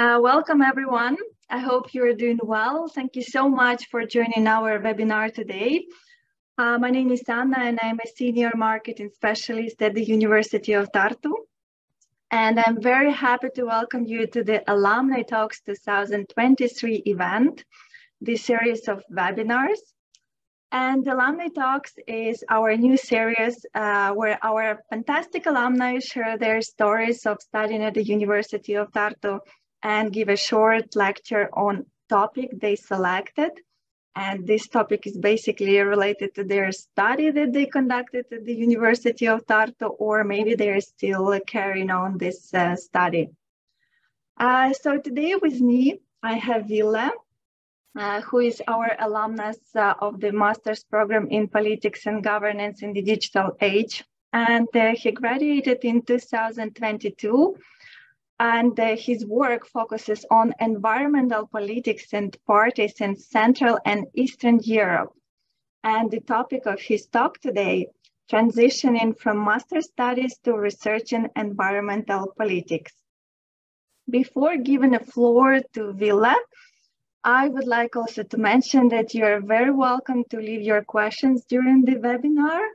Uh, welcome everyone. I hope you're doing well. Thank you so much for joining our webinar today. Uh, my name is Anna and I'm a senior marketing specialist at the University of Tartu. And I'm very happy to welcome you to the Alumni Talks 2023 event, this series of webinars and Alumni Talks is our new series uh, where our fantastic alumni share their stories of studying at the University of Tartu and give a short lecture on topic they selected. And this topic is basically related to their study that they conducted at the University of Tartu, or maybe they're still carrying on this uh, study. Uh, so today with me, I have Ville, uh, who is our alumnus uh, of the master's program in politics and governance in the digital age. And uh, he graduated in 2022. And uh, his work focuses on environmental politics and parties in Central and Eastern Europe. And the topic of his talk today, transitioning from master studies to research in environmental politics. Before giving the floor to Ville, I would like also to mention that you are very welcome to leave your questions during the webinar.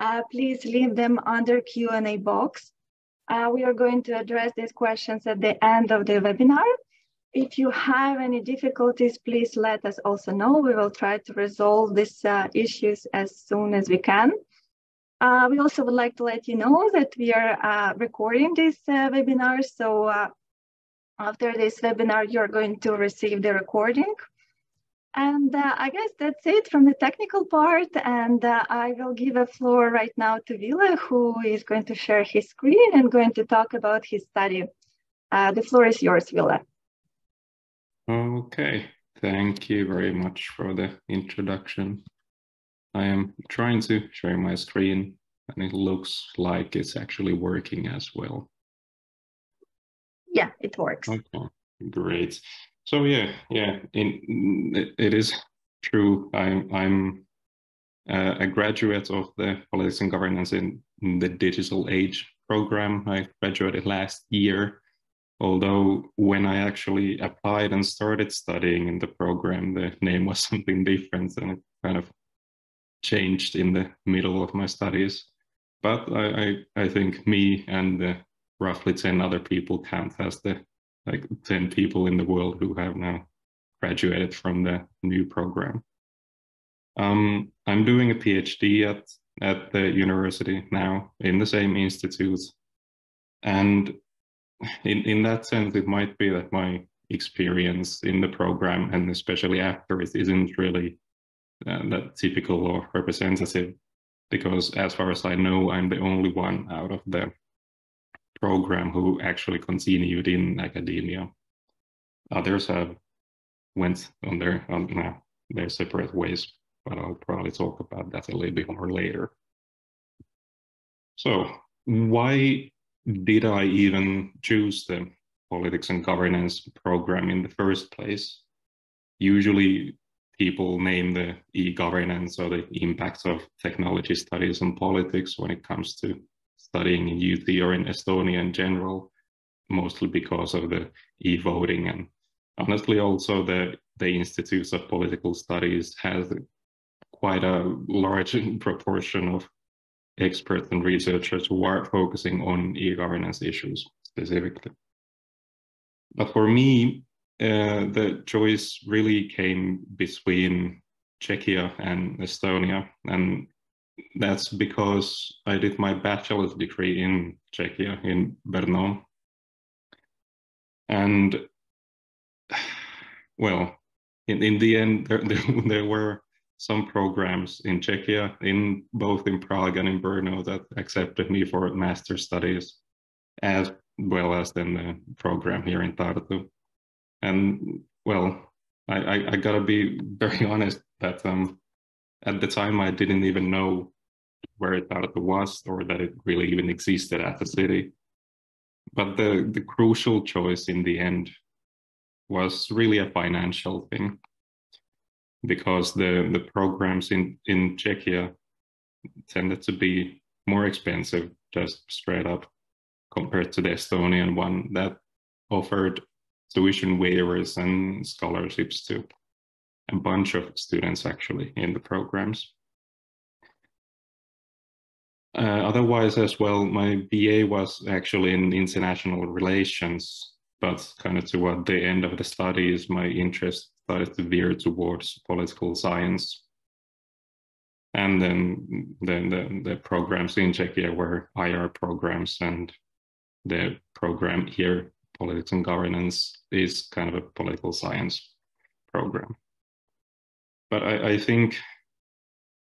Uh, please leave them under Q&A box. Uh, we are going to address these questions at the end of the webinar. If you have any difficulties, please let us also know. We will try to resolve these uh, issues as soon as we can. Uh, we also would like to let you know that we are uh, recording this uh, webinar, so uh, after this webinar, you're going to receive the recording. And uh, I guess that's it from the technical part. And uh, I will give a floor right now to Ville, who is going to share his screen and going to talk about his study. Uh, the floor is yours, Ville. Okay, thank you very much for the introduction. I am trying to share my screen and it looks like it's actually working as well. Yeah, it works. Okay, great. So yeah, yeah, in, it, it is true. I'm I'm uh, a graduate of the politics and governance in, in the digital age program. I graduated last year. Although when I actually applied and started studying in the program, the name was something different and it kind of changed in the middle of my studies. But I, I, I think me and the roughly 10 other people count as the like 10 people in the world who have now graduated from the new program. Um, I'm doing a PhD at, at the university now in the same institute. And in, in that sense, it might be that my experience in the program and especially after it isn't really uh, that typical or representative because as far as I know, I'm the only one out of the program who actually continued in academia. Uh, Others have went on their on um, uh, their separate ways, but I'll probably talk about that a little bit more later. So why did I even choose the politics and governance program in the first place? Usually people name the e-governance or the impacts of technology studies on politics when it comes to studying in UT or in Estonia in general, mostly because of the e-voting and honestly also the the institutes of political studies has quite a large proportion of experts and researchers who are focusing on e-governance issues specifically. But for me, uh, the choice really came between Czechia and Estonia. And that's because I did my bachelor's degree in Czechia, in Brno. And well, in, in the end, there, there, were some programs in Czechia, in both in Prague and in Brno, that accepted me for master studies, as well as then the program here in Tartu. And well, I, I, I gotta be very honest that um, at the time I didn't even know where Tartu was or that it really even existed as a city. But the, the crucial choice in the end was really a financial thing because the, the programs in, in Czechia tended to be more expensive just straight up compared to the Estonian one that offered tuition waivers and scholarships to a bunch of students actually in the programs. Uh, otherwise, as well, my BA was actually in international relations, but kind of toward the end of the studies, my interest started to veer towards political science. And then, then the, the programs in Czechia were IR programs, and the program here, Politics and Governance, is kind of a political science program. But I, I think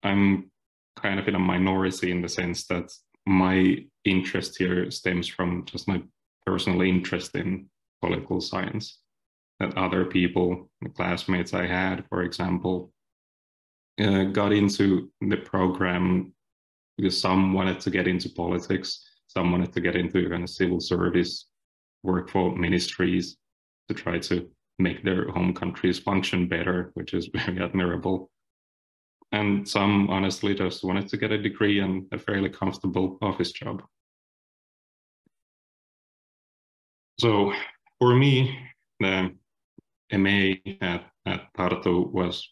I'm kind of in a minority in the sense that my interest here stems from just my personal interest in political science. That other people, classmates I had, for example, uh, got into the program because some wanted to get into politics, some wanted to get into kind of civil service, work for ministries to try to make their home countries function better, which is very admirable and some honestly just wanted to get a degree and a fairly comfortable office job. So for me, the MA at, at Tartu was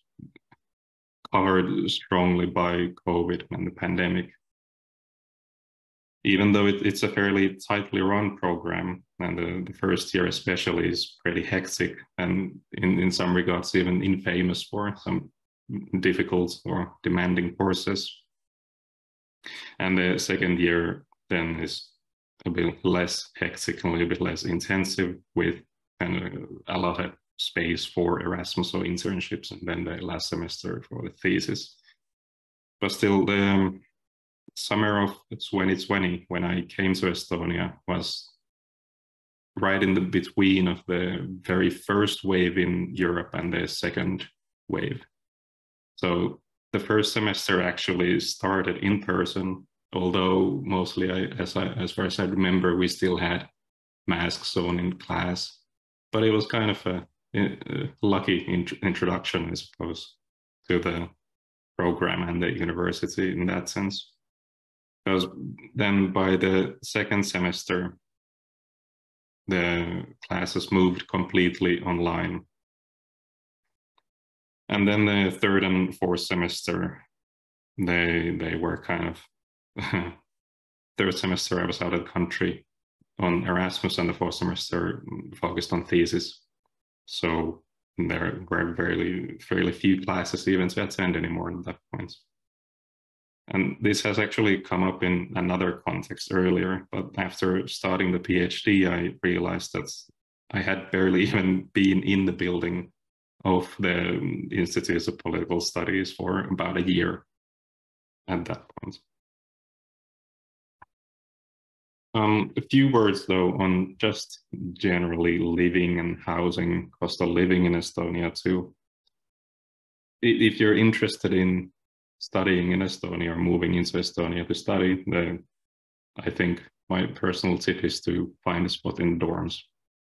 covered strongly by COVID and the pandemic. Even though it, it's a fairly tightly run program, and the, the, first year especially is pretty hectic and in, in some regards even infamous for some difficult or demanding courses. And the second year then is a bit less hectic and a little bit less intensive with kind of a lot of space for Erasmus or internships and then the last semester for the thesis. But still, the summer of 2020, when I came to Estonia, was right in the between of the very first wave in Europe and the second wave. So the first semester actually started in person, although mostly, I, as, I, as far as I remember, we still had masks on in class. But it was kind of a, a lucky int- introduction, I suppose, to the program and the university in that sense. Because then by the second semester, the classes moved completely online. And then the third and fourth semester they they were kind of third semester i was out of the country on erasmus and the fourth semester focused on thesis. So there were very fairly few classes even to attend anymore at that point and this has actually come up in another context earlier but after starting the phd i realized that i had barely even been in the building of the Institute of Political Studies for about a year at that point. Um, a few words though on just generally living and housing, cost of living in Estonia too. If you're interested in studying in Estonia or moving into Estonia to study, I think my personal tip is to find a spot in dorms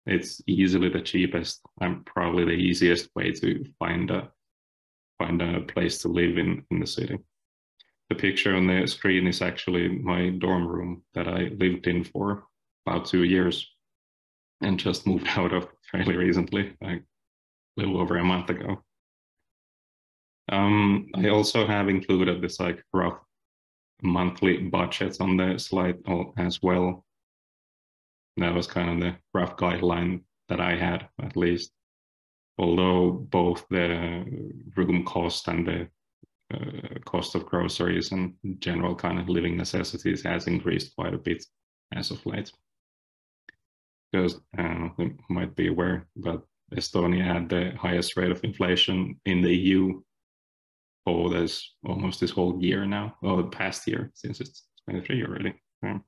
it's easily the cheapest and probably the easiest way to find a find a place to live in in the city. The picture on the screen is actually my dorm room that I lived in for about two years and just moved out of fairly recently, like a little over a month ago. Um, I also have included this like rough monthly budget on the slide as well that was kind of the rough guideline that I had, at least. Although both the room cost and the uh, cost of groceries and general kind of living necessities has increased quite a bit as of late. Because uh, you might be aware, but Estonia had the highest rate of inflation in the EU for this almost this whole year now, or the past year, since it's 23 already. Yeah.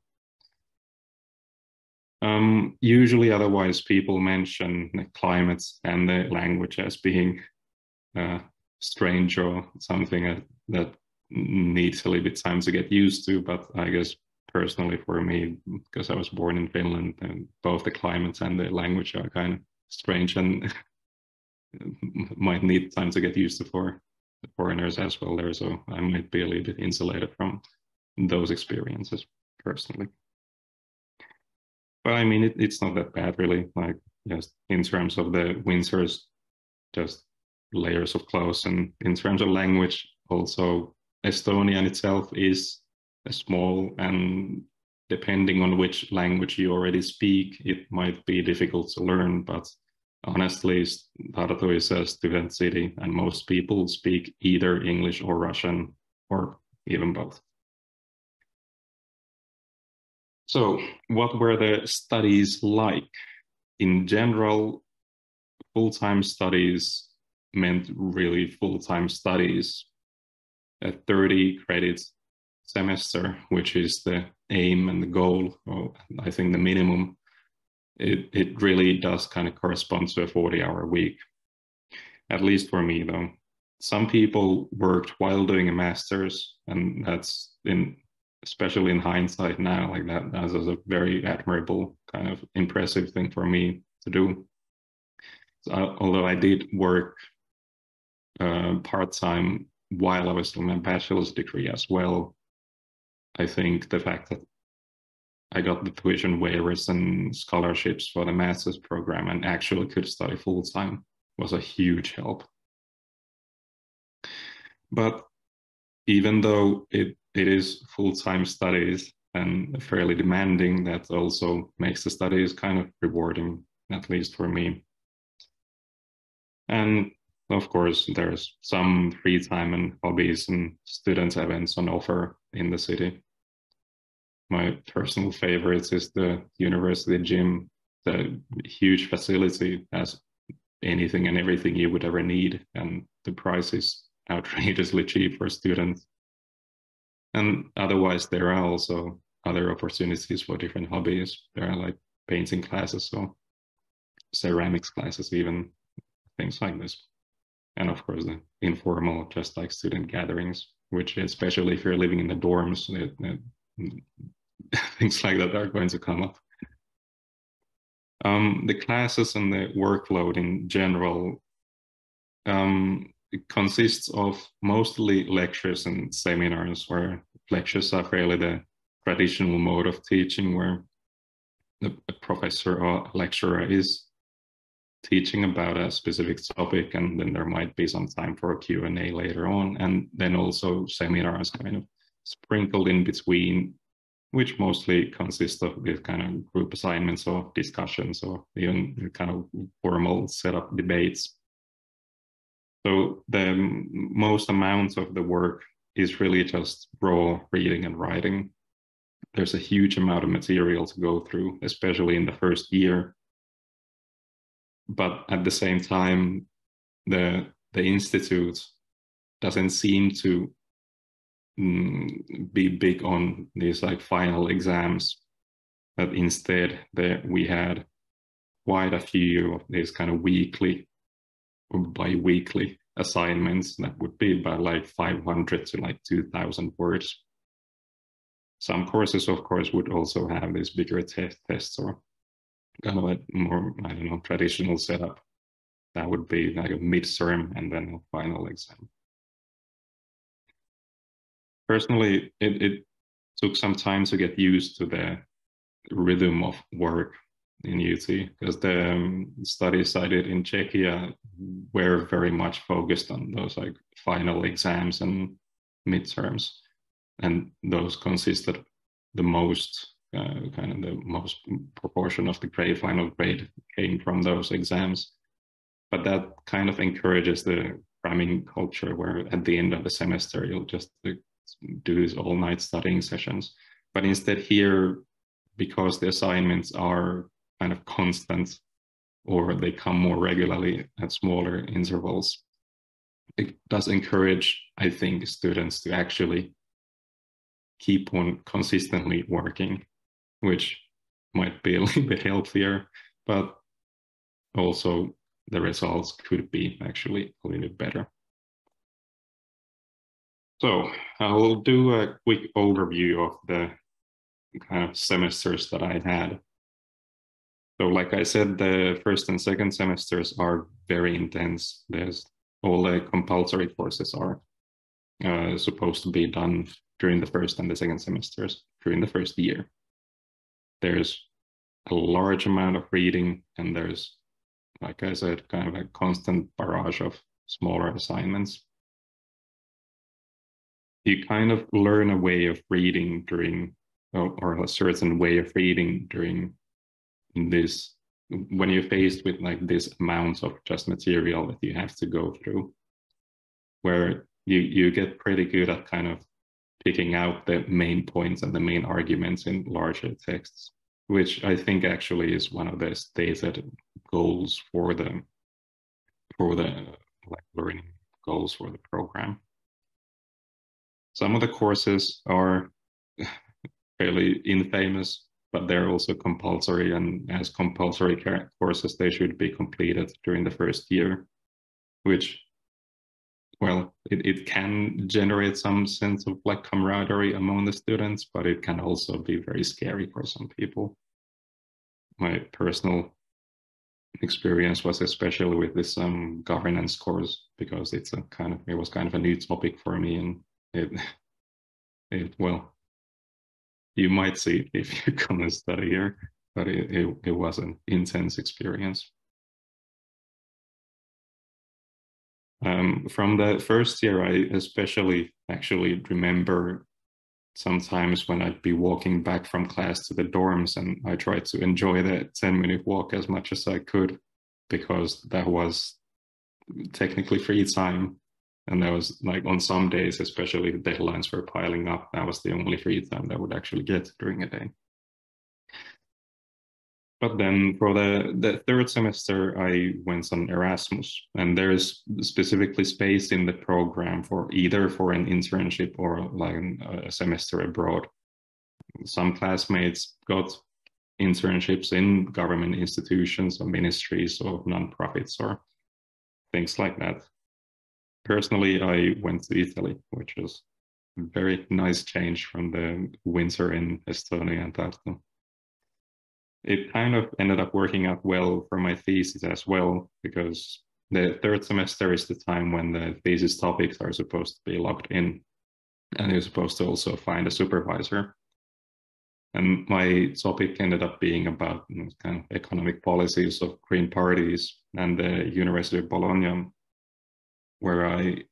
Um, usually, otherwise, people mention the climate and the language as being uh, strange or something that needs a little bit time to get used to. But I guess personally, for me, because I was born in Finland, and both the climate and the language are kind of strange and might need time to get used to for foreigners as well there. So I might be a little bit insulated from those experiences personally but I mean, it, it's not that bad really. Like just in terms of the Windsor's just layers of clothes and in terms of language also Estonian itself is a small and depending on which language you already speak it might be difficult to learn but honestly Tartu is a student city and most people speak either English or Russian or even both. So what were the studies like? In general full-time studies meant really full-time studies. A 30 credits semester, which is the aim and the goal, or I think the minimum, it, it really does kind of correspond to a 40 hour week. At least for me, though. Some people worked while doing a master's, and that's in especially in hindsight now, like that, that was a very admirable kind of impressive thing for me to do. So, although I did work uh, part time while I was doing my bachelor's degree as well, I think the fact that I got the tuition waivers and scholarships for the master's program and actually could study full time was a huge help. But even though it, it is full time studies and fairly demanding, that also makes the studies kind of rewarding, at least for me. And of course, there's some free time and hobbies and students' events on offer in the city. My personal favorites is the university gym, the huge facility has anything and everything you would ever need, and the price is outrageously cheap for students. And otherwise, there are also other opportunities for different hobbies. There are like painting classes or ceramics classes, even things like this and of course the informal, just like student gatherings, which especially if you're living in the dorms, it, it, things like that are going to come up. Um, the classes and the workload in general um, consists of mostly lectures and seminars, where lectures are fairly the traditional mode of teaching, where the professor or lecturer is teaching about a specific topic and then there might be some time for a q&a later on and then also seminars kind of sprinkled in between which mostly consist of these kind of group assignments or discussions or even kind of formal setup debates. So the most amount of the work is really just raw reading and writing. There's a huge amount of material to go through especially in the first year. But at the same time, the the institute doesn't seem to mm, be big on these like final exams. But instead, that we had quite a few of these kind of weekly or bi-weekly assignments that would be about like 500 to like 2000 words some courses of course would also have these bigger test tests or kind of a more, I don't know, traditional setup. That would be like a midterm and then a final exam. Personally, it, it took some time to get used to the rhythm of work in UT because the um, studies I did in Czechia were very much focused on those like final exams and midterms, and those consisted the most uh, kind of the most proportion of the grade final grade came from those exams. But that kind of encourages the cramming culture where at the end of the semester you'll just do these all night studying sessions but instead here because the assignments are kind of constant or they come more regularly at smaller intervals it does encourage i think students to actually keep on consistently working which might be a little bit healthier, but also the results could be actually a little bit better. So I'll do a quick overview of the kind of semesters that I had. So like I said, the first and second semesters are very intense. There's all the compulsory courses are uh, supposed to be done during the first and the second semesters during the first year there's a large amount of reading and there's, like I said, kind of a constant barrage of smaller assignments. You kind of learn a way of reading during, or a certain way of reading during this, when you're faced with like this amount of just material that you have to go through, where you, you get pretty good at kind of picking out the main points and the main arguments in larger texts, which I think actually is one of the stated goals for the for the like learning goals for the program. Some of the courses are fairly infamous, but they're also compulsory, and as compulsory courses, they should be completed during the first year, which well, it, it can generate some sense of like camaraderie among the students, but it can also be very scary for some people. My personal experience was especially with this um, governance course because it's a kind of it was kind of a new topic for me and it it well you might see it if you come and study here but it, it, it was an intense experience um, from the first year i especially actually remember sometimes when I'd be walking back from class to the dorms and I tried to enjoy that 10 minute walk as much as I could because that was technically free time. And that was like on some days, especially the deadlines were piling up, that was the only free time that I would actually get during a day. But then for the, the third semester, I went on Erasmus, and there's specifically space in the program for either for an internship or like a semester abroad. Some classmates got internships in government institutions or ministries or nonprofits or things like that. Personally, I went to Italy, which was a very nice change from the winter in Estonia and Tartu it kind of ended up working out well for my thesis as well, because the third semester is the time when the thesis topics are supposed to be locked in, and you're supposed to also find a supervisor. And my topic ended up being about kind of economic policies of green parties and the University of Bologna, where I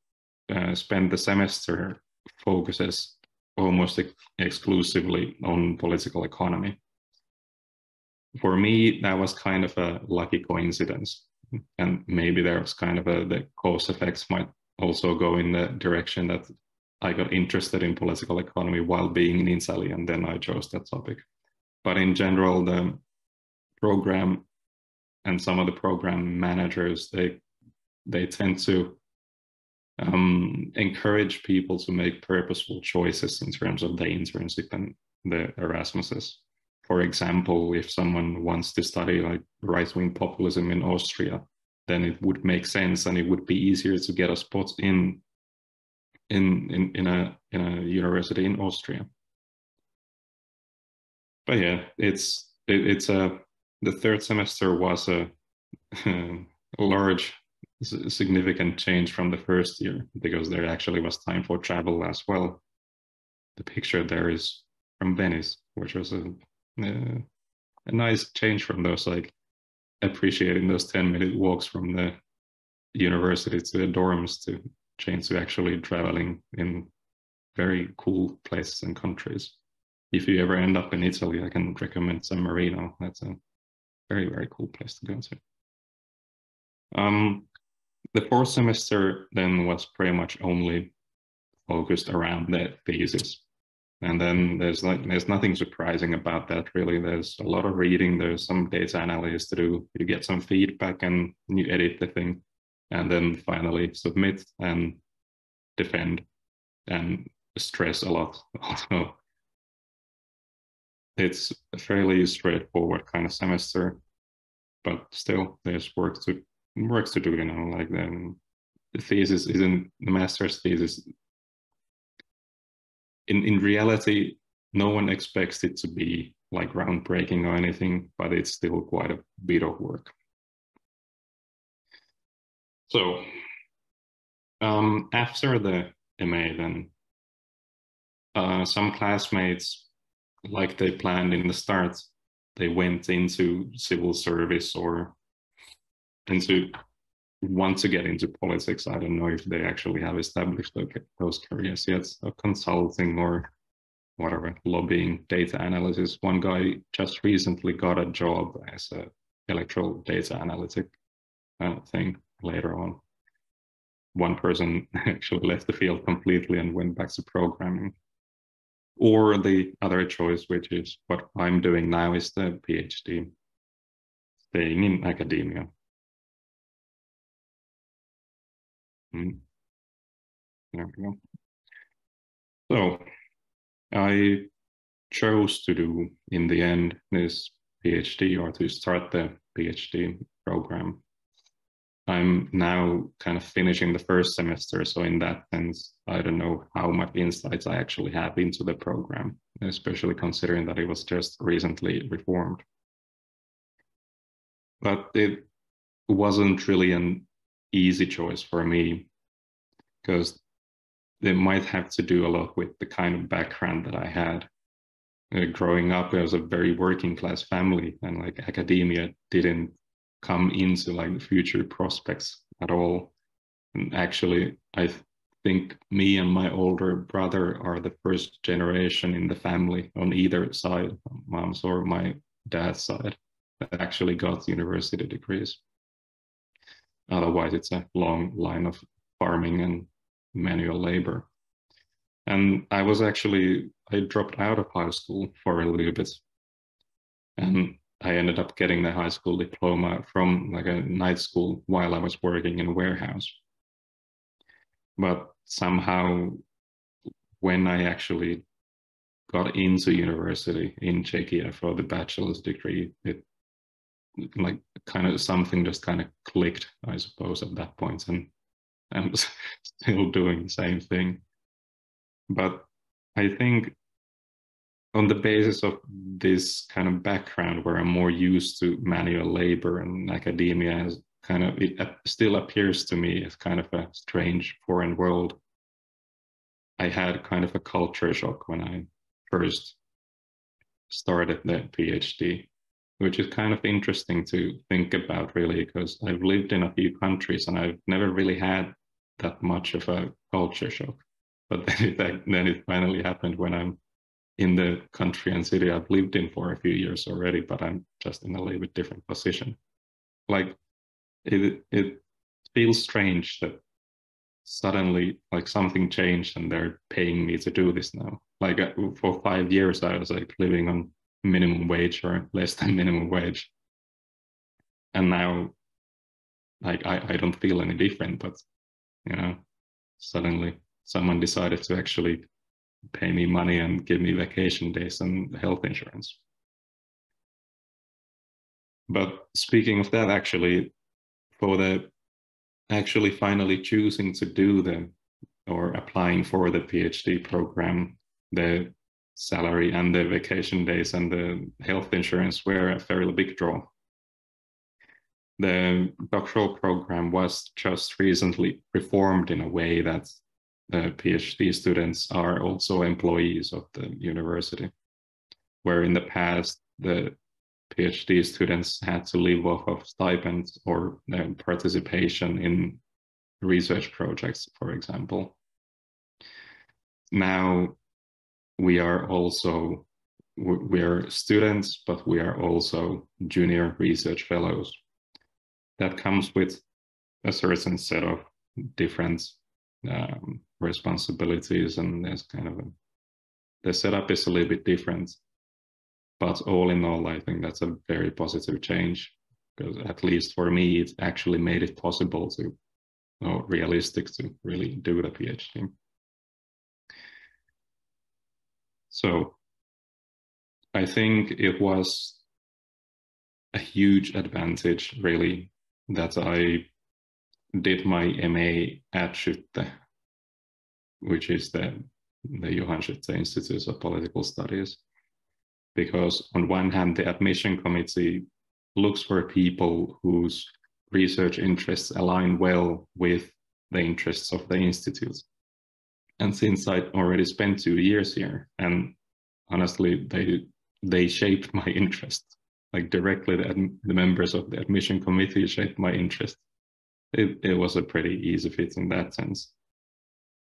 uh, spent the semester focuses almost ex- exclusively on political economy for me, that was kind of a lucky coincidence. And maybe there was kind of a, the cause effects might also go in the direction that I got interested in political economy while being in Italy, and then I chose that topic. But in general, the program and some of the program managers, they they tend to um, encourage people to make purposeful choices in terms of the internship and the Erasmuses for example, if someone wants to study like right wing populism in Austria, then it would make sense and it would be easier to get a spot in in in, in a in a university in Austria. But yeah, it's it, it's a the third semester was a large significant change from the first year because there actually was time for travel as well. The picture there is from Venice, which was a uh, a nice change from those like appreciating those 10 minute walks from the university to the dorms to change to actually traveling in very cool places and countries. If you ever end up in Italy, I can recommend San Marino. That's a very, very cool place to go to. Um, the fourth semester then was pretty much only focused around the thesis. And then there's like there's nothing surprising about that really. There's a lot of reading there's some data analysis to do. You get some feedback and you edit the thing and then finally submit and defend and stress a lot. Also it's a fairly straightforward kind of semester but still there's work to work to do you know like the, the thesis isn't the master's thesis in in reality, no one expects it to be like groundbreaking or anything, but it's still quite a bit of work. So um, after the MA, then uh, some classmates, like they planned in the start, they went into civil service or into want to get into politics. I don't know if they actually have established those careers yet, so consulting or whatever, lobbying, data analysis. One guy just recently got a job as a electoral data analytic uh, thing later on. One person actually left the field completely and went back to programming. Or the other choice, which is what I'm doing now, is the PhD, staying in academia. Mm. There we go. So I chose to do in the end this PhD or to start the PhD program. I'm now kind of finishing the first semester, so in that sense, I don't know how much insights I actually have into the program, especially considering that it was just recently reformed. But it wasn't really an easy choice for me because they might have to do a lot with the kind of background that I had. Uh, growing up, I was a very working class family, and like academia didn't come into like future prospects at all. And actually, I th- think me and my older brother are the first generation in the family on either side, mom's or my dad's side, that actually got university degrees. Otherwise, it's a long line of farming and manual labor. And I was actually, I dropped out of high school for a little bit. And I ended up getting the high school diploma from like a night school while I was working in a warehouse. But somehow, when I actually got into university in Czechia for the bachelor's degree, it like kind of something just kind of clicked, I suppose, at that point, and I'm still doing the same thing. But I think on the basis of this kind of background where I'm more used to manual labor and academia as kind of it still appears to me as kind of a strange foreign world. I had kind of a culture shock when I first started the PhD which is kind of interesting to think about really because I've lived in a few countries and I've never really had that much of a culture shock. But then it, then it finally happened when I'm in the country and city I've lived in for a few years already, but I'm just in a little bit different position. Like it, it feels strange that suddenly like something changed and they're paying me to do this now. Like uh, for five years, I was like living on minimum wage or less than minimum wage. And now, like, I, I don't feel any different, but, you know, suddenly someone decided to actually pay me money and give me vacation days and health insurance. But speaking of that, actually, for the actually finally choosing to do the or applying for the PhD program, the salary and the vacation days and the health insurance were a fairly big draw. The doctoral program was just recently reformed in a way that the PhD students are also employees of the university, where in the past the PhD students had to live off of stipends or their participation in research projects, for example. Now we are also we are students, but we are also junior research fellows. That comes with a certain set of different um, responsibilities, and there's kind of a, the setup is a little bit different. But all in all, I think that's a very positive change because at least for me, it actually made it possible to, or realistic to really do the PhD. So I think it was a huge advantage, really, that I did my MA at Skytte, which is the, the Johan Skytte Institute of Political Studies. Because on one hand, the admission committee looks for people whose research interests align well with the interests of the institute. And since I already spent two years here, and honestly, they they shaped my interest like directly the, the members of the admission committee shaped my interest. It, it was a pretty easy fit in that sense.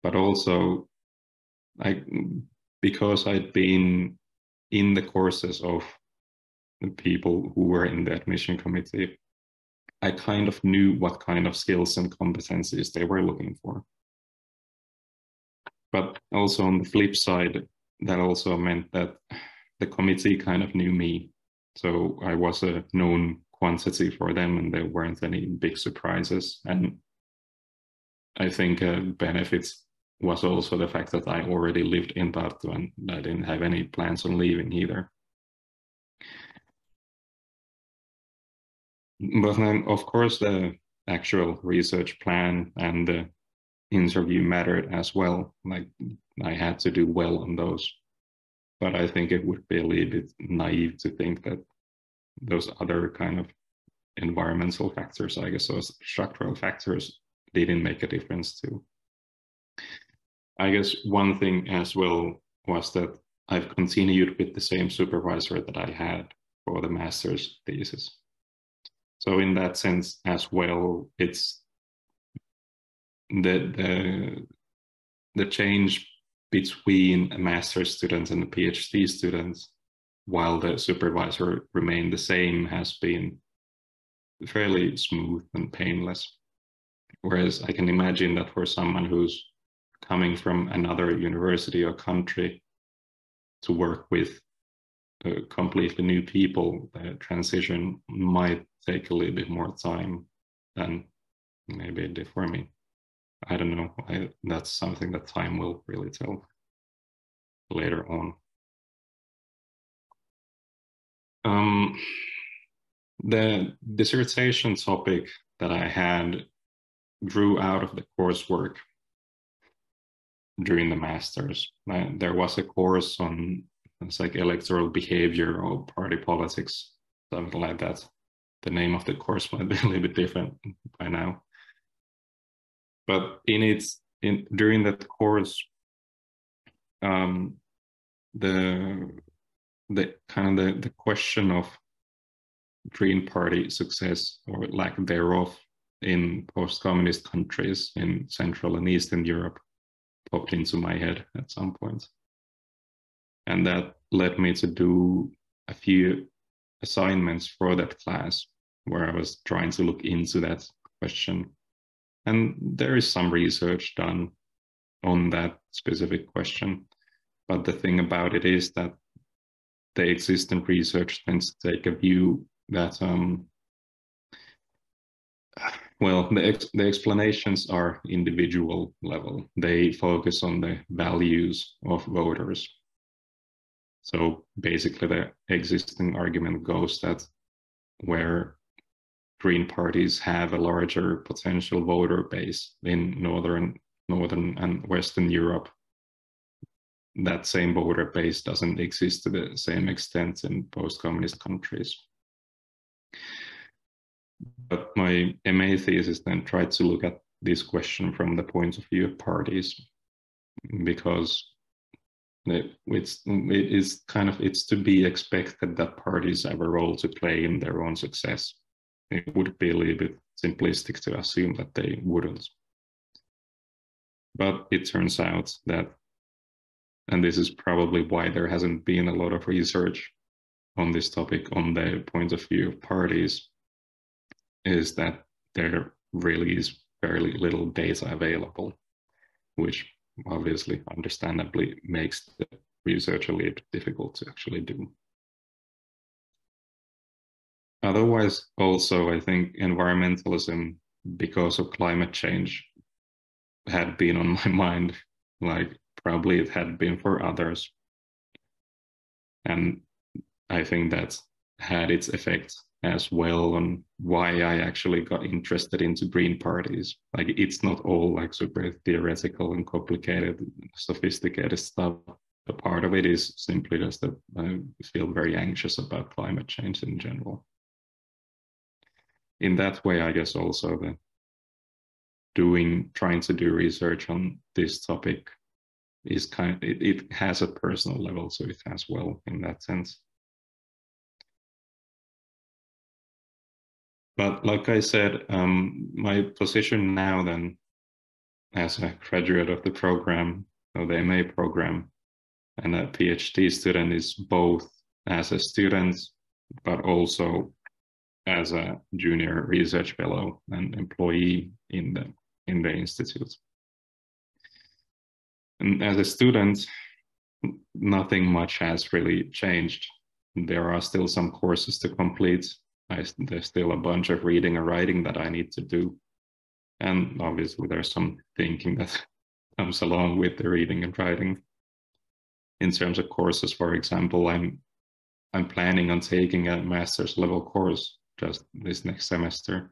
But also, I, because I'd been in the courses of the people who were in the admission committee, I kind of knew what kind of skills and competencies they were looking for. But also on the flip side, that also meant that the committee kind of knew me. So I was a known quantity for them and there weren't any big surprises. And I think uh, benefits was also the fact that I already lived in Tartu and I didn't have any plans on leaving either. But then, of course, the actual research plan and the interview mattered as well. Like I had to do well on those. But I think it would be a little bit naive to think that those other kind of environmental factors, I guess those structural factors they didn't make a difference too. I guess one thing as well was that I've continued with the same supervisor that I had for the master's thesis. So in that sense as well, it's the the the change between a master's student and a PhD student, while the supervisor remained the same, has been fairly smooth and painless. Whereas I can imagine that for someone who's coming from another university or country to work with uh, completely new people, the transition might take a little bit more time than maybe it did for me. I don't know. I, that's something that time will really tell later on. Um, the dissertation topic that I had grew out of the coursework during the masters. I, there was a course on it's like electoral behavior or party politics, something like that. The name of the course might be a little bit different by now but in its in during that course um, the the kind of the, the question of green party success or lack thereof in post-communist countries in central and eastern europe popped into my head at some point. And that led me to do a few assignments for that class where i was trying to look into that question and there is some research done on that specific question. But the thing about it is that the existing research tends to take a view that, um, well, the, ex the explanations are individual level. They focus on the values of voters. So basically, the existing argument goes that where Green parties have a larger potential voter base in northern, northern and Western Europe. That same voter base doesn't exist to the same extent in post-communist countries. But my MA thesis then tried to look at this question from the point of view of parties, because it's it is kind of it's to be expected that parties have a role to play in their own success it would be a little bit simplistic to assume that they wouldn't. But it turns out that, and this is probably why there hasn't been a lot of research on this topic on the point of view of parties, is that there really is fairly little data available, which obviously understandably makes the research a little difficult to actually do. Otherwise, also, I think environmentalism, because of climate change, had been on my mind, like probably it had been for others. And I think that had its effect as well on why I actually got interested into green parties. Like it's not all like super theoretical and complicated, sophisticated stuff. A part of it is simply just that I feel very anxious about climate change in general in that way, I guess also the doing trying to do research on this topic is kind of, it, it has a personal level, so it has well in that sense. but like I said, um, my position now then as a graduate of the program, of the MA program, and a PhD student is both as a student, but also as a junior research fellow and employee in the in the institute. And as a student, nothing much has really changed. There are still some courses to complete. I, there's still a bunch of reading and writing that I need to do. And obviously, there's some thinking that comes along with the reading and writing. In terms of courses, for example, I'm I'm planning on taking a master's level course just this next semester.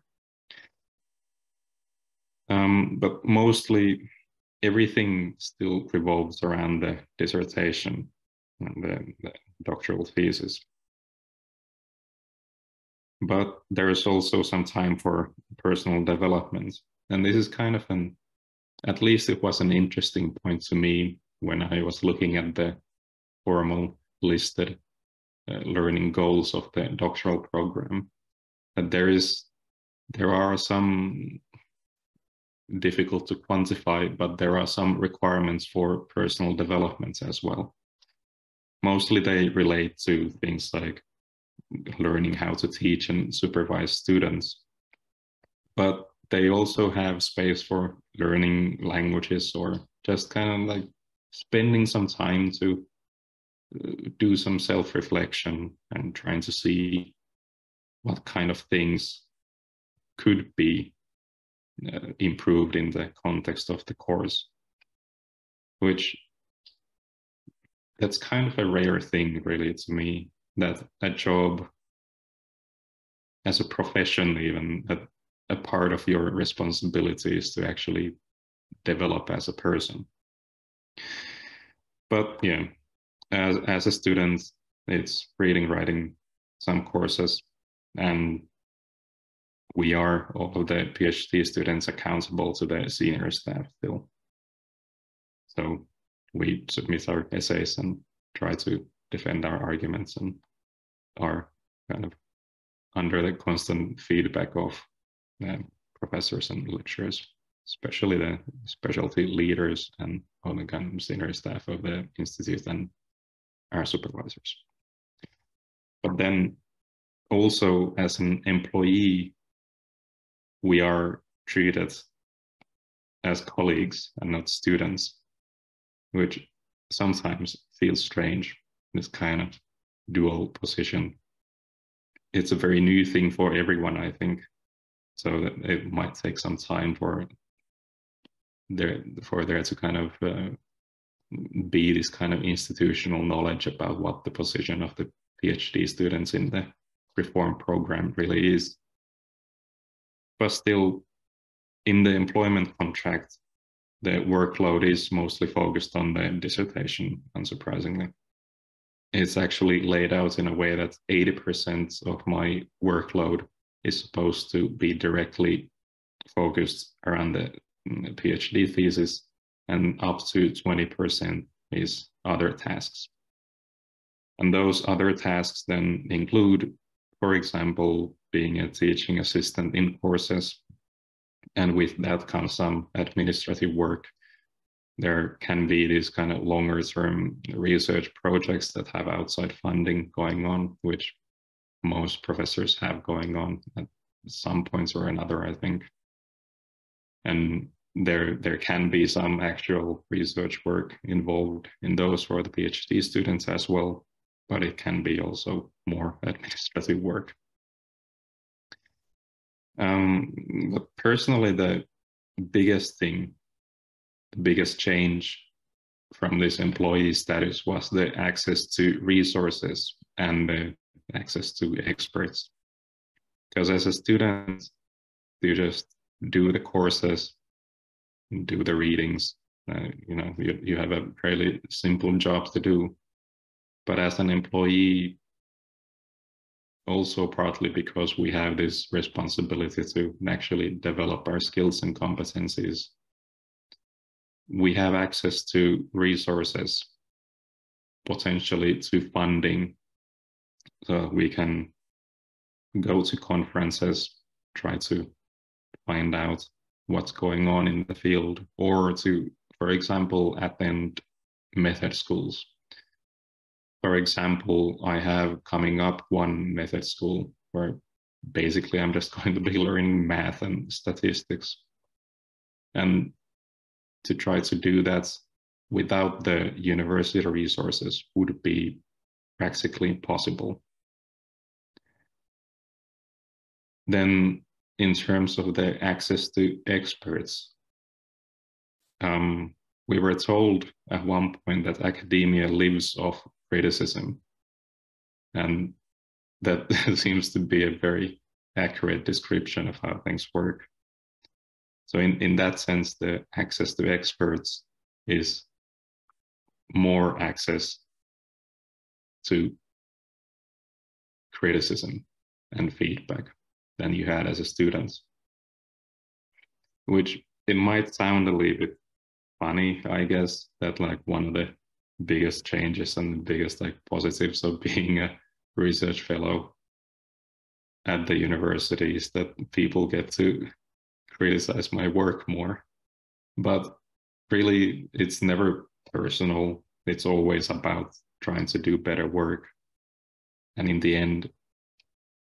Um, but mostly everything still revolves around the dissertation and the, the doctoral thesis. But there is also some time for personal development. And this is kind of an, at least it was an interesting point to me when I was looking at the formal listed uh, learning goals of the doctoral program, that there is, there are some difficult to quantify, but there are some requirements for personal development as well. Mostly they relate to things like learning how to teach and supervise students. But they also have space for learning languages or just kind of like spending some time to uh, do some self reflection and trying to see what kind of things could be uh, improved in the context of the course, which that's kind of a rare thing really to me that a job as a profession even a, a part of your responsibility is to actually develop as a person. But yeah as, as a student it's reading writing some courses and we are all of the PhD students accountable to the senior staff still. So we submit our essays and try to defend our arguments and are kind of under the constant feedback of um, professors and lecturers, especially the specialty leaders and all the kind of senior staff of the institute and our supervisors. But then also as an employee we are treated as colleagues and not students, which sometimes feels strange, this kind of dual position. It's a very new thing for everyone, I think. So that it might take some time for there for there to kind of uh, be this kind of institutional knowledge about what the position of the PhD students in the reform program really is but still in the employment contract, the workload is mostly focused on the dissertation, unsurprisingly. It's actually laid out in a way that 80% of my workload is supposed to be directly focused around the mm, PhD thesis, and up to 20% is other tasks. And those other tasks then include, for example, being a teaching assistant in courses. And with that comes some administrative work. There can be these kind of longer term research projects that have outside funding going on, which most professors have going on at some points or another, I think. And there, there can be some actual research work involved in those for the PhD students as well, but it can be also more administrative work. Um, but personally, the biggest thing, the biggest change from this employee status was the access to resources and the access to experts. Because as a student, you just do the courses, do the readings. Uh, you know, you, you have a fairly simple job to do. But as an employee, also partly because we have this responsibility to actually develop our skills and competencies. We have access to resources, potentially to funding. So we can go to conferences, try to find out what's going on in the field or to, for example, attend method schools. For example, I have coming up one method school where basically I'm just going to be learning math and statistics. And to try to do that without the university resources would be practically impossible. Then in terms of the access to experts, um, we were told at one point that academia lives off criticism. And that seems to be a very accurate description of how things work. So in, in that sense, the access to experts is more access to criticism and feedback than you had as a student. Which it might sound a little bit funny, I guess, that like one of the biggest changes and biggest like positives of being a research fellow at the university is that people get to criticize my work more. But really, it's never personal. It's always about trying to do better work. And in the end,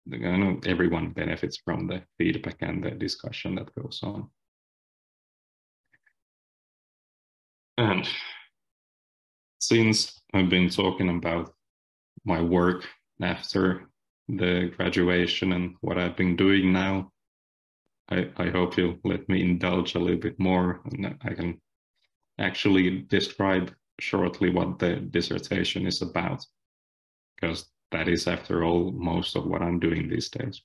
know, everyone benefits from the feedback and the discussion that goes on. And since I've been talking about my work after the graduation and what I've been doing now, I, I hope you'll let me indulge a little bit more and I can actually describe shortly what the dissertation is about, because that is, after all, most of what I'm doing these days.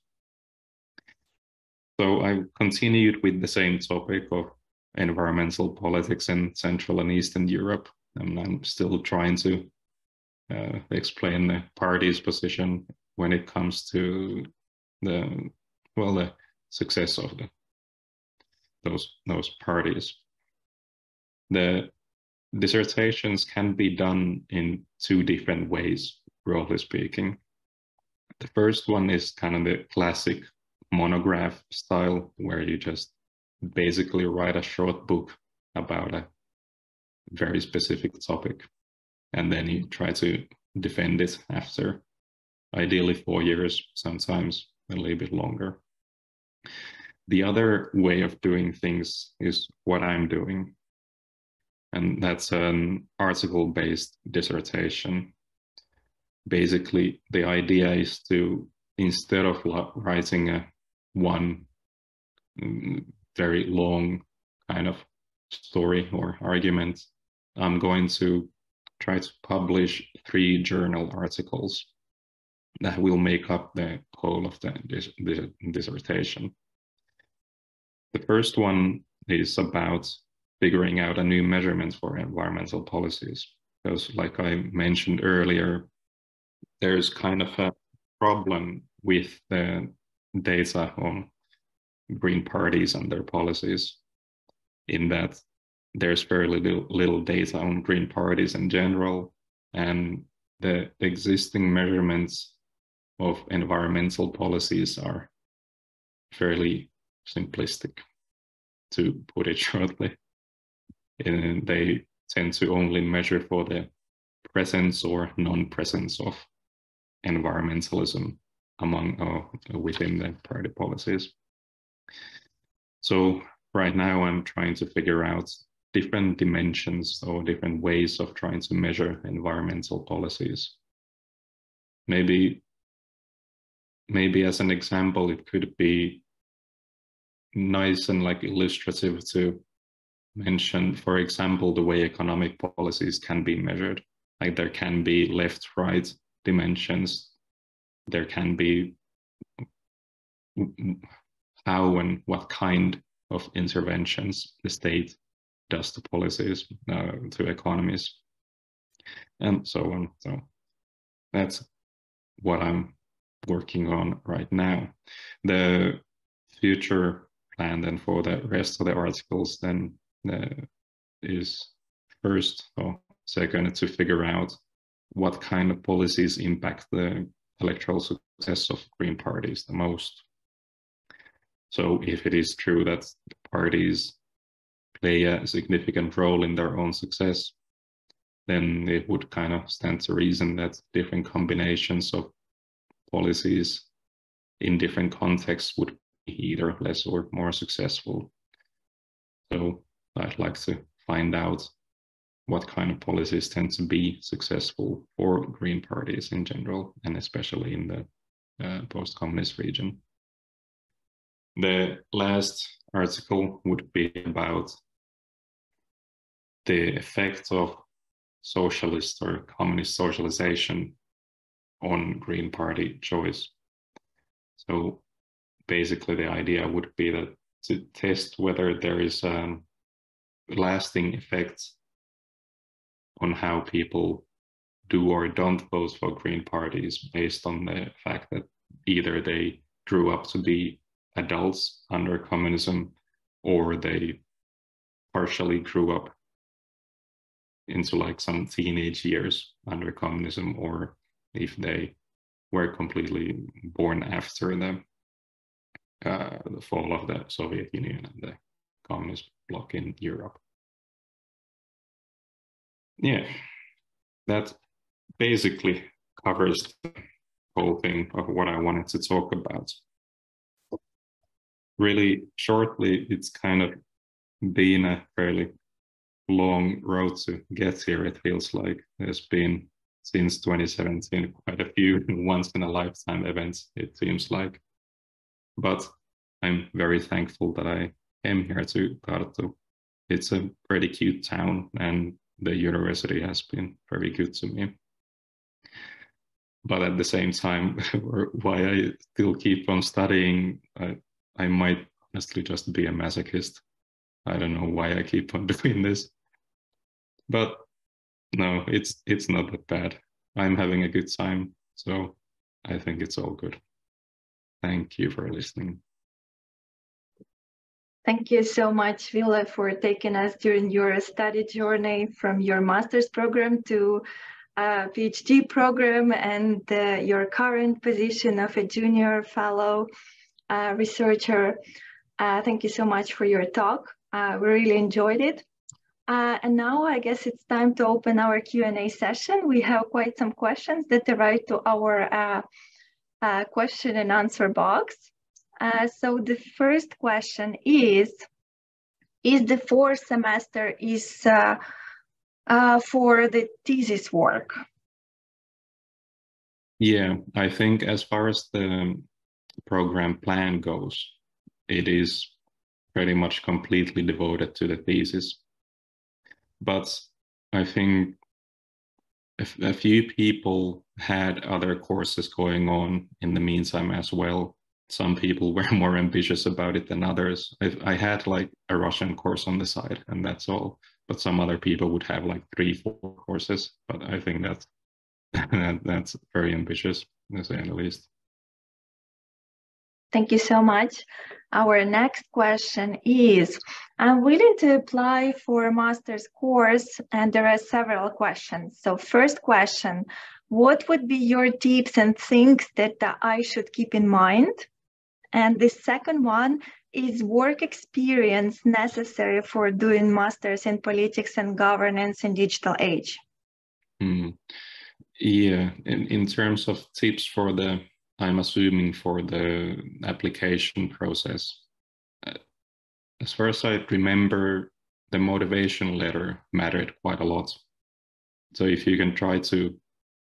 So I continued with the same topic of environmental politics in Central and Eastern Europe, I'm still trying to uh, explain the party's position when it comes to the well the success of the those those parties. The dissertations can be done in two different ways, broadly speaking. The first one is kind of the classic monograph style, where you just basically write a short book about a very specific topic, and then you try to defend it after ideally four years, sometimes a little bit longer. The other way of doing things is what I'm doing. And that's an article based dissertation. Basically, the idea is to, instead of writing a one mm, very long kind of story or argument, I'm going to try to publish three journal articles that will make up the whole of the dis dis dissertation. The first one is about figuring out a new measurement for environmental policies. Because like I mentioned earlier, there's kind of a problem with the data on green parties and their policies in that there's fairly little, little data on green parties in general and the existing measurements of environmental policies are fairly simplistic, to put it shortly. And they tend to only measure for the presence or non-presence of environmentalism among uh, within the party policies. So right now I'm trying to figure out different dimensions or different ways of trying to measure environmental policies. Maybe maybe as an example, it could be nice and like illustrative to mention, for example, the way economic policies can be measured. Like there can be left right dimensions, there can be how and what kind of interventions the state does the policies, uh, to economies, and so on. So that's what I'm working on right now. The future plan then for the rest of the articles then uh, is first or second to figure out what kind of policies impact the electoral success of green parties the most. So if it is true that parties play a significant role in their own success, then it would kind of stand to reason that different combinations of policies in different contexts would be either less or more successful. So I'd like to find out what kind of policies tend to be successful for green parties in general, and especially in the uh, post-communist region. The last article would be about the effects of socialist or communist socialization on Green Party choice. So basically the idea would be that to test whether there is a lasting effect on how people do or don't vote for green parties based on the fact that either they grew up to be adults under communism or they partially grew up into like some teenage years under communism or if they were completely born after the, uh, the fall of the Soviet Union and the communist bloc in Europe. Yeah, that basically covers the whole thing of what I wanted to talk about. Really shortly, it's kind of been a fairly long road to get here. It feels like there's been since 2017 quite a few once in a lifetime events, it seems like. But I'm very thankful that I came here to Tartu. It's a pretty cute town and the university has been very good to me. But at the same time, why I still keep on studying, I, I might honestly just be a masochist. I don't know why I keep on doing this. But no, it's it's not that bad. I'm having a good time, so I think it's all good. Thank you for listening. Thank you so much, Ville, for taking us during your study journey from your master's program to a PhD program and uh, your current position of a junior fellow uh, researcher. Uh, thank you so much for your talk. Uh, we really enjoyed it. Uh, and now I guess it's time to open our Q&A session. We have quite some questions that arrived to our uh, question and answer box. Uh, so the first question is, is the fourth semester is uh, uh, for the thesis work? Yeah, I think as far as the program plan goes, it is pretty much completely devoted to the thesis. But I think a, a few people had other courses going on in the meantime as well some people were more ambitious about it than others. I, I, had like a Russian course on the side, and that's all. But some other people would have like three, four courses. But I think that's that's very ambitious, to say the least. Thank you so much. Our next question is, I'm willing to apply for a master's course and there are several questions. So first question, what would be your tips and things that I should keep in mind and the second one is work experience necessary for doing masters in politics and governance in digital age? Mm. Yeah, in, in terms of tips for the, I'm assuming for the application process, as far as I remember, the motivation letter mattered quite a lot. So if you can try to,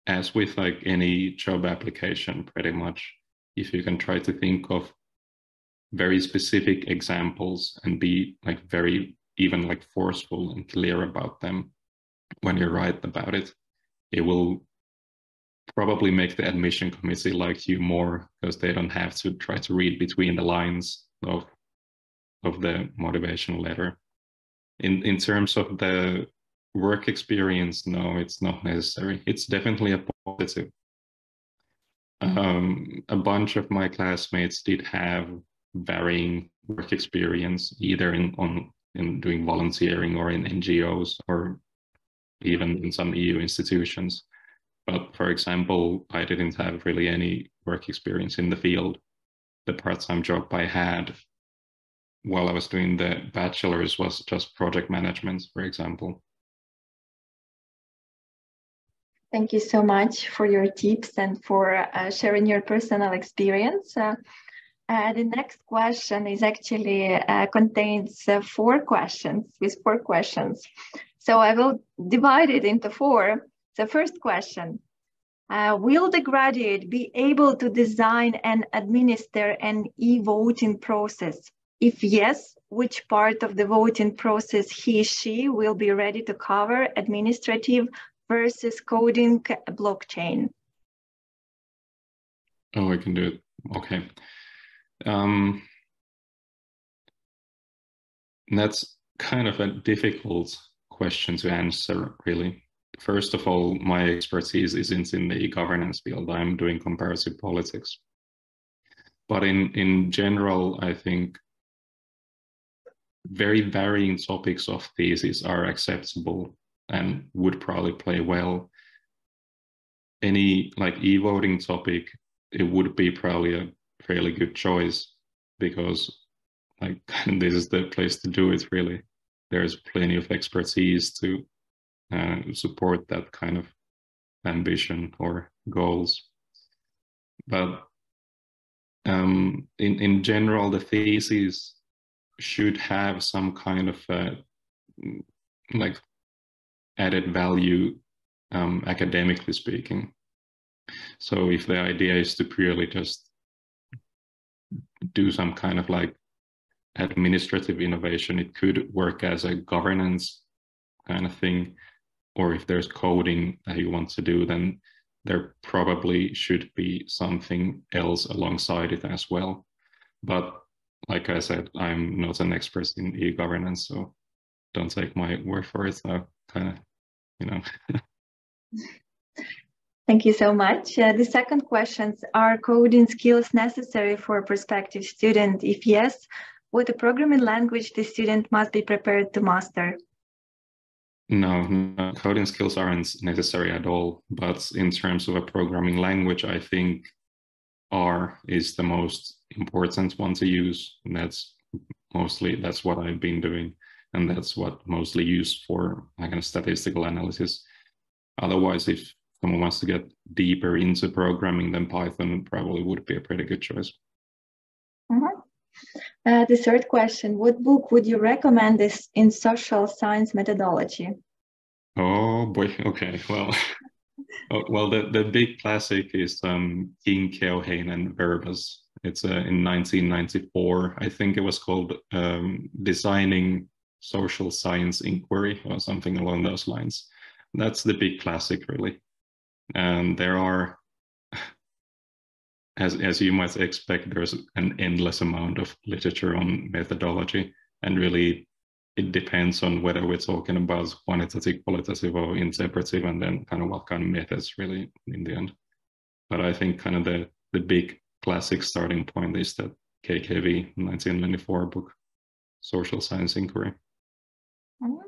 as with like any job application, pretty much, if you can try to think of very specific examples and be like very even like forceful and clear about them when you write about it it will probably make the admission committee like you more because they don't have to try to read between the lines of of the motivational letter. In in terms of the work experience no it's not necessary. It's definitely a positive. Um, a bunch of my classmates did have varying work experience, either in on in doing volunteering or in NGOs or even in some EU institutions. But for example, I didn't have really any work experience in the field. The part-time job I had while I was doing the bachelor's was just project management, for example. Thank you so much for your tips and for uh, sharing your personal experience. Uh, uh, the next question is actually uh, contains uh, four questions with four questions. So I will divide it into four. The first question, uh, will the graduate be able to design and administer an e-voting process? If yes, which part of the voting process he she will be ready to cover administrative versus coding blockchain? Oh, I can do it. Okay. Um, that's kind of a difficult question to answer, really. First of all, my expertise isn't in the governance field. I'm doing comparative politics. But in, in general, I think very varying topics of thesis are acceptable and would probably play well. Any like e-voting topic, it would be probably a fairly good choice because like this is the place to do it really. There's plenty of expertise to uh, support that kind of ambition or goals. But um, in, in general, the thesis should have some kind of uh, like added value um, academically speaking. So if the idea is to purely just do some kind of like administrative innovation, it could work as a governance kind of thing. Or if there's coding that you want to do, then there probably should be something else alongside it as well. But like I said, I'm not an expert in e-governance, so don't take my word for it. So kind of you know. Thank you so much. Uh, the second questions are coding skills necessary for a prospective student? If yes, what a programming language the student must be prepared to master? No, no, coding skills aren't necessary at all. But in terms of a programming language, I think R is the most important one to use. And that's mostly that's what I've been doing and that's what mostly used for like kind of statistical analysis. Otherwise, if someone wants to get deeper into programming, then Python probably would be a pretty good choice. Uh, the third question, what book would you recommend this in social science methodology? Oh boy, okay, well, oh, well, the, the big classic is um, King, Keohane, and Verba's. It's uh, in 1994. I think it was called um, Designing social science inquiry or something along those lines. That's the big classic, really. And there are, as, as you might expect, there's an endless amount of literature on methodology. And really, it depends on whether we're talking about quantitative, qualitative, or interpretive, and then kind of what kind of methods really in the end. But I think kind of the, the big classic starting point is that KKV 1994 book, Social Science Inquiry. Mm-hmm.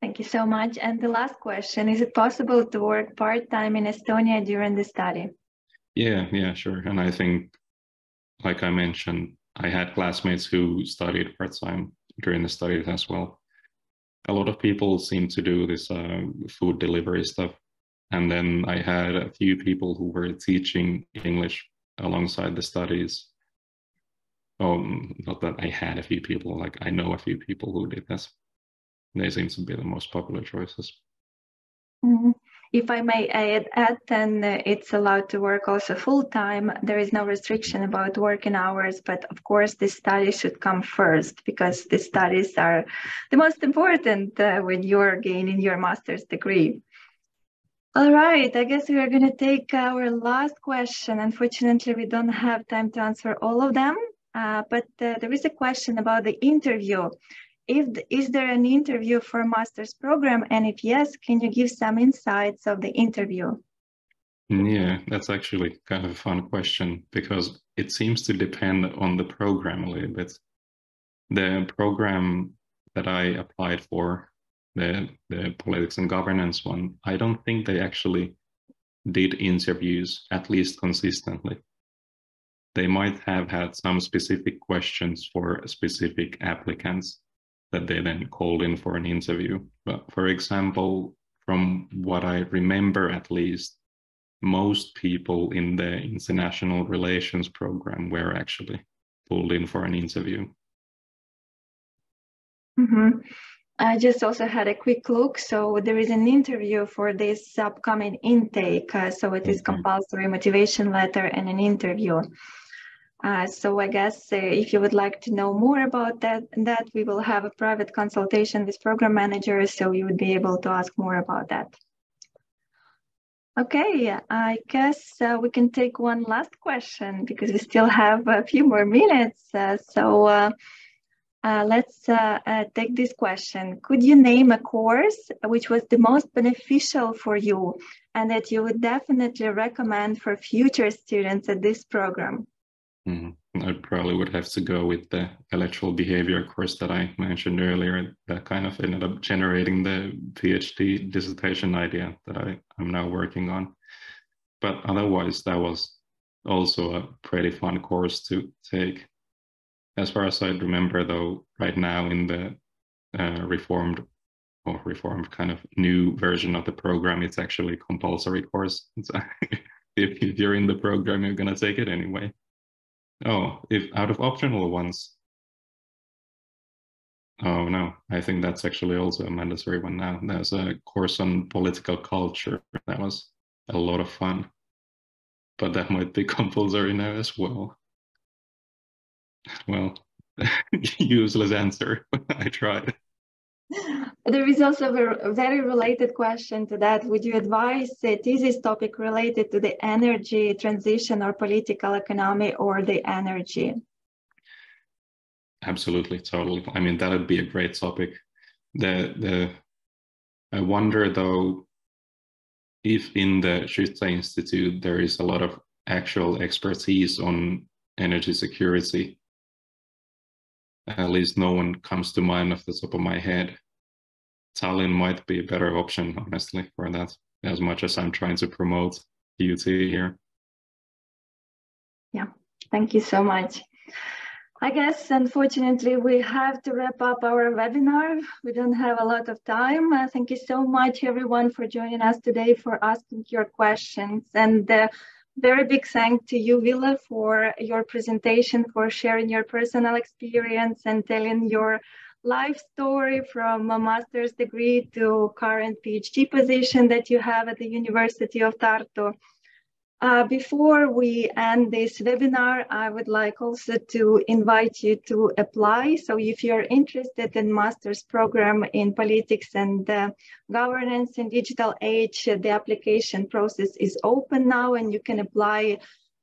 Thank you so much. And the last question, is it possible to work part-time in Estonia during the study? Yeah, yeah, sure. And I think, like I mentioned, I had classmates who studied part-time during the studies as well. A lot of people seem to do this uh, food delivery stuff. And then I had a few people who were teaching English alongside the studies. Um, not that I had a few people, like I know a few people who did this they seem to be the most popular choices. Mm-hmm. If I may add, add then uh, it's allowed to work also full time. There is no restriction about working hours, but of course, the studies should come first because the studies are the most important uh, when you're gaining your master's degree. All right, I guess we are going to take our last question. Unfortunately, we don't have time to answer all of them, uh, but uh, there is a question about the interview if is there an interview for master's program? And if yes can you give some insights of the interview? Yeah that's actually kind of a fun question because it seems to depend on the program a little bit. The program that i applied for the the politics and governance one i don't think they actually did interviews at least consistently. They might have had some specific questions for specific applicants that they then called in for an interview. But for example, from what I remember at least, most people in the international relations program were actually pulled in for an interview. Mm-hmm. I just also had a quick look. So there is an interview for this upcoming intake. Uh, so it is compulsory motivation letter and an interview. Uh, so I guess uh, if you would like to know more about that, that we will have a private consultation with program managers, so you would be able to ask more about that. Okay, I guess uh, we can take one last question because we still have a few more minutes. Uh, so uh, uh, let's take this question. Could you name a course which was the most beneficial for you and that you would definitely recommend for future students at this program? Mm, I probably would have to go with the electoral behavior course that I mentioned earlier. That kind of ended up generating the PhD dissertation idea that I, I'm now working on. But otherwise, that was also a pretty fun course to take. As far as I remember, though, right now in the uh, reformed or reformed kind of new version of the program, it's actually a compulsory course. if you're in the program, you're going to take it anyway. Oh, if out of optional ones. Oh no, I think that's actually also a mandatory one now. There's a course on political culture. That was a lot of fun. But that might be compulsory now as well. Well, useless answer. I tried. There is also a very related question to that. Would you advise a thesis topic related to the energy transition or political economy or the energy? Absolutely, totally. I mean, that would be a great topic. The the I wonder though if in the Skytte Institute there is a lot of actual expertise on energy security at least no one comes to mind off the top of my head. Tallinn might be a better option, honestly, for that, as much as I'm trying to promote UT here. Yeah, thank you so much. I guess, unfortunately, we have to wrap up our webinar. We don't have a lot of time. Uh, thank you so much, everyone, for joining us today, for asking your questions. And uh, very big thanks to you, Ville, for your presentation, for sharing your personal experience and telling your life story from a master's degree to current PhD position that you have at the University of Tartu. Uh, before we end this webinar, I would like also to invite you to apply. So if you're interested in master's program in politics and uh, governance in digital age, the application process is open now and you can apply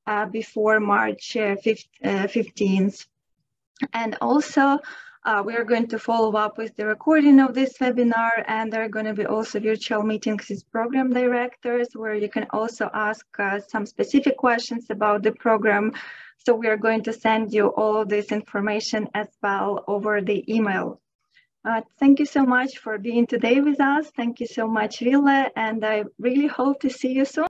uh, before March 15th. Uh, and also, uh, we are going to follow up with the recording of this webinar and there are going to be also virtual meetings with program directors where you can also ask uh, some specific questions about the program. So we are going to send you all this information as well over the email. Uh, thank you so much for being today with us. Thank you so much, Ville, and I really hope to see you soon.